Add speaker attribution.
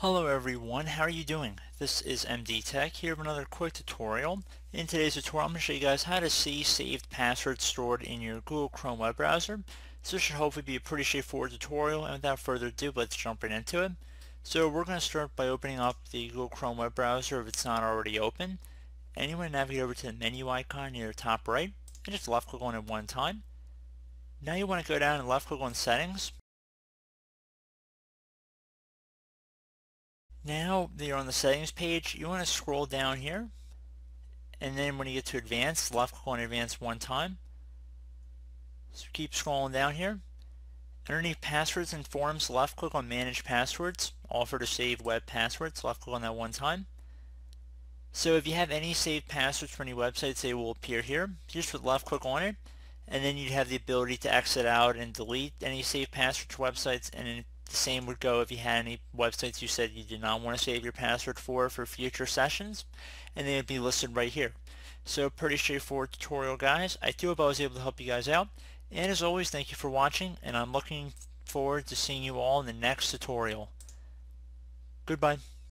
Speaker 1: Hello everyone, how are you doing? This is MD Tech here with another quick tutorial. In today's tutorial I'm going to show you guys how to see saved passwords stored in your Google Chrome web browser. So this should hopefully be a pretty straightforward tutorial and without further ado let's jump right into it. So we're going to start by opening up the Google Chrome web browser if it's not already open. And you want to navigate over to the menu icon near the top right and just left click on it one time. Now you want to go down and left click on settings Now that you're on the settings page, you want to scroll down here and then when you get to advanced, left click on advanced one time. So keep scrolling down here. Underneath passwords and forms, left click on manage passwords, offer to save web passwords, left click on that one time. So if you have any saved passwords for any websites, they will appear here. Just with left click on it, and then you'd have the ability to exit out and delete any saved passwords websites, and the same would go if you had any websites you said you did not want to save your password for for future sessions, and they would be listed right here. So pretty straightforward tutorial guys. I do hope I was able to help you guys out. And as always, thank you for watching, and I'm looking forward to seeing you all in the next tutorial. Goodbye.